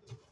tudo.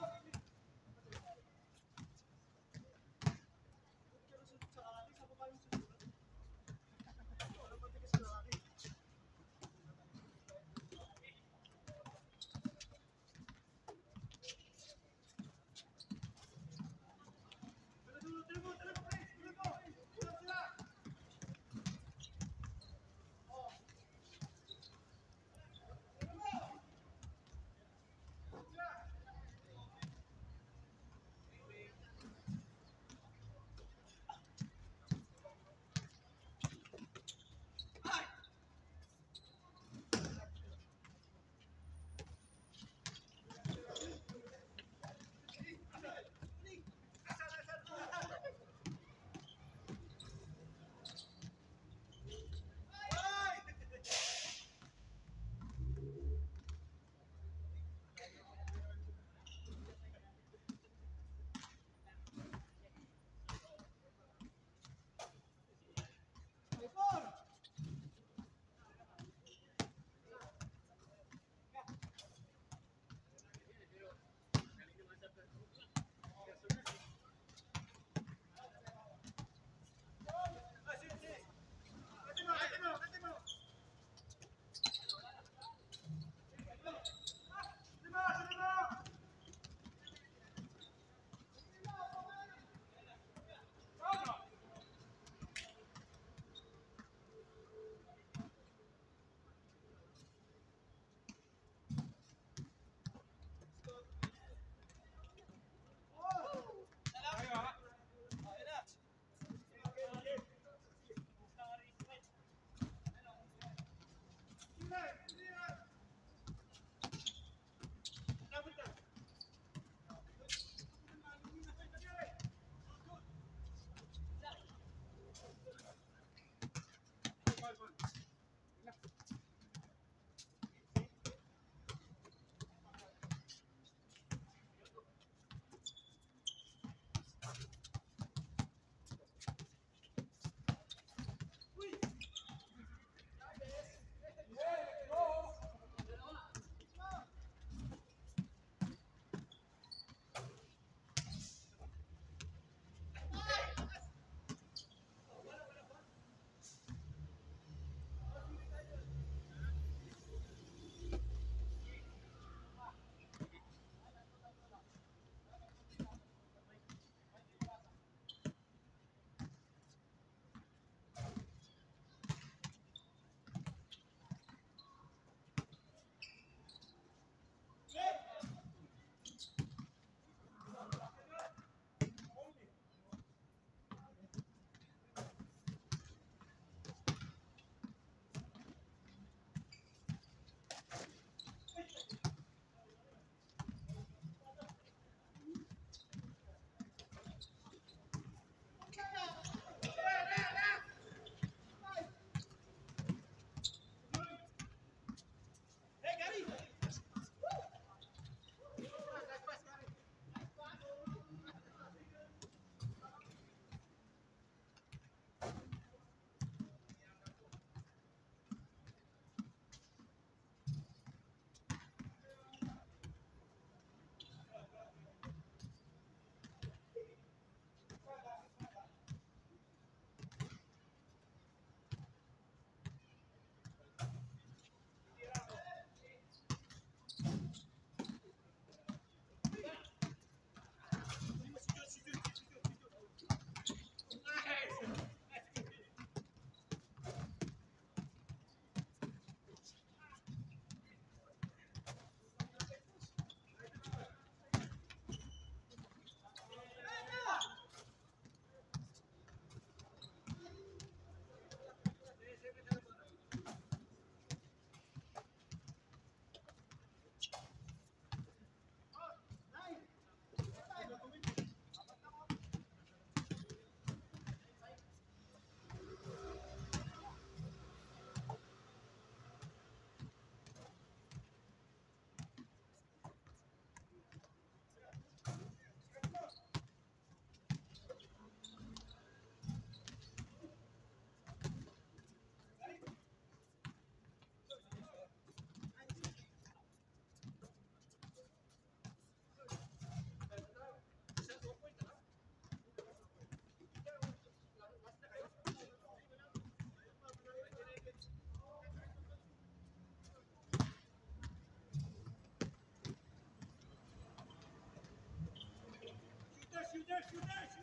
сюда, сюда, сюда!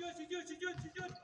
Идет, идет, идет, идет.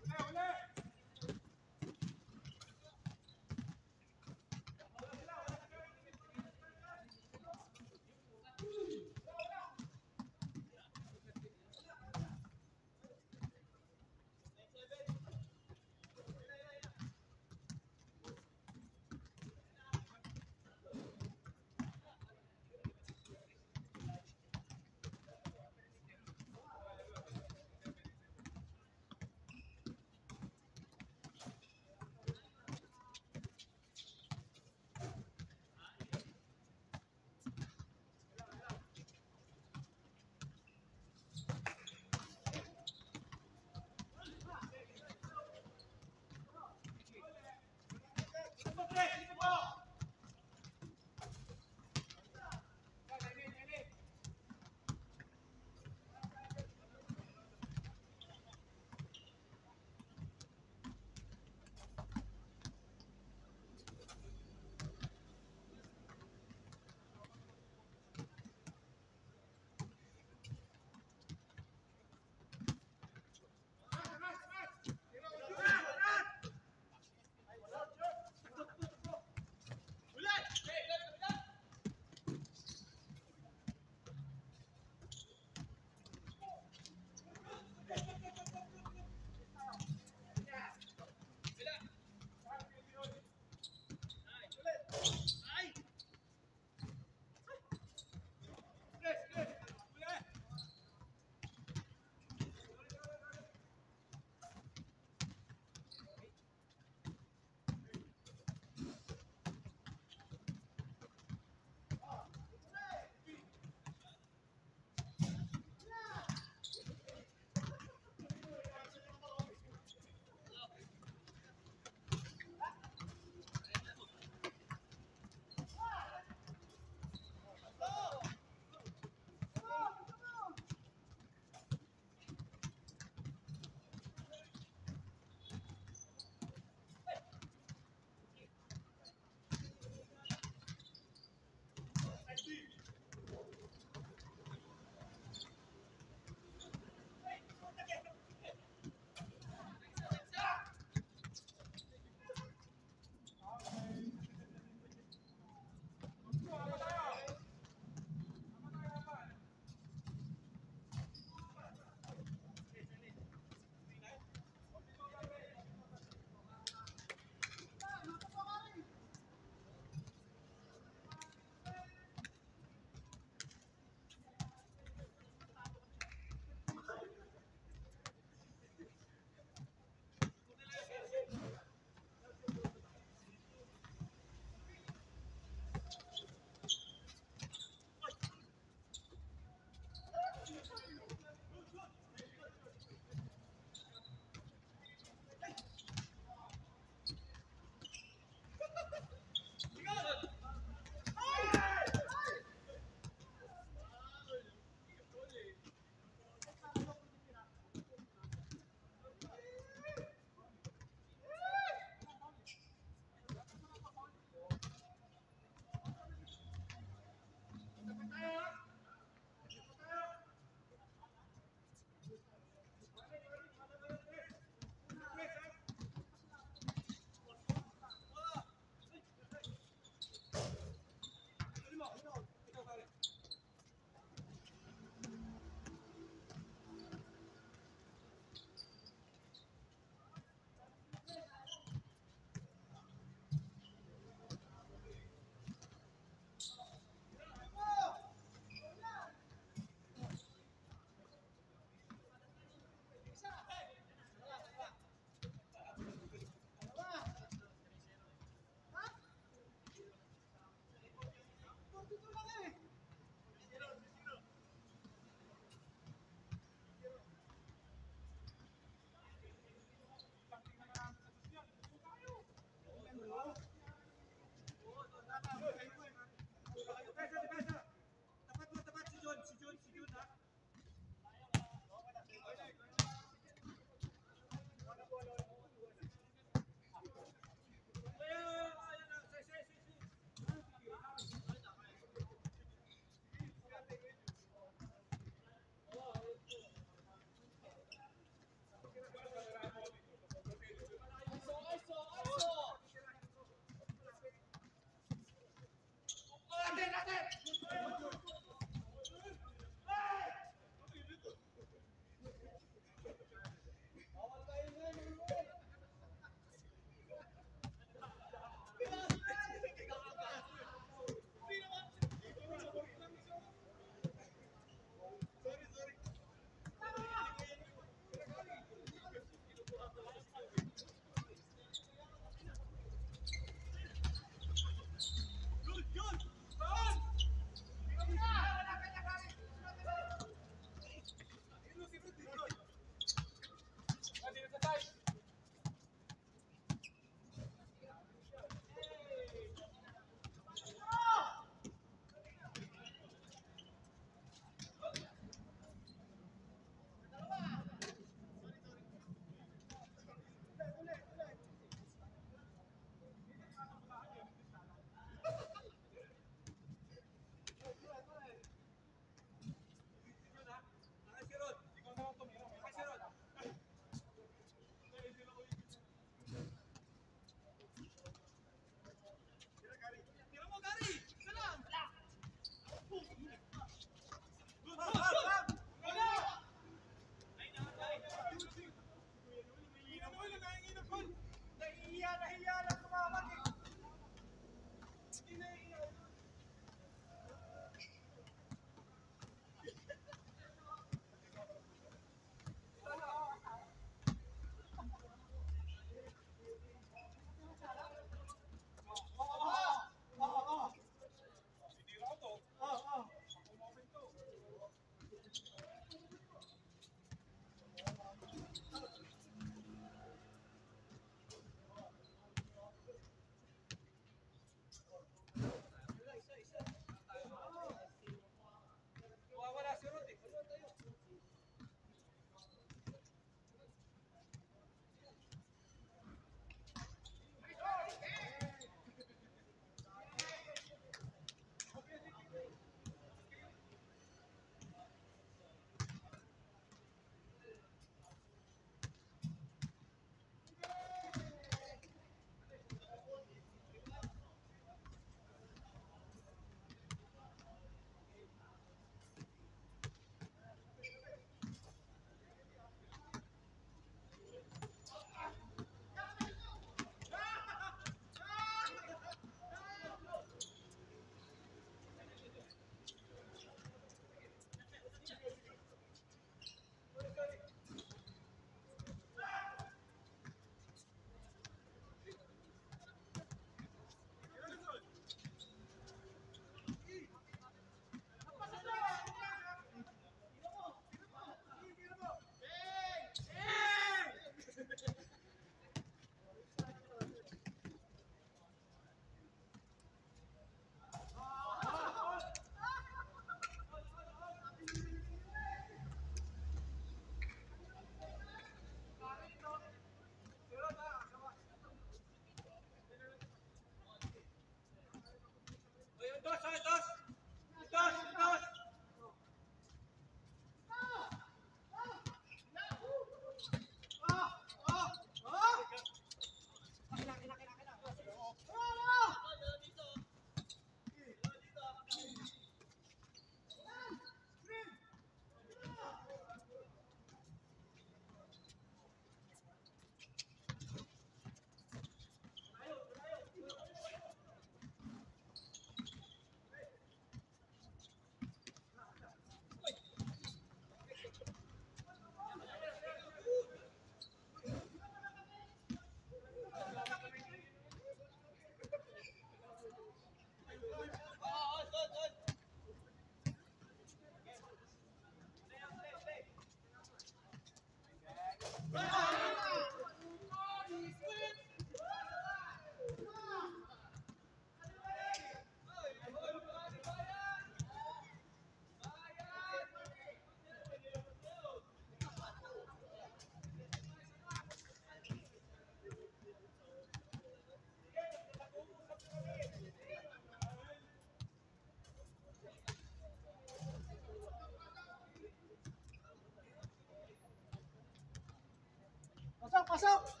Pasok.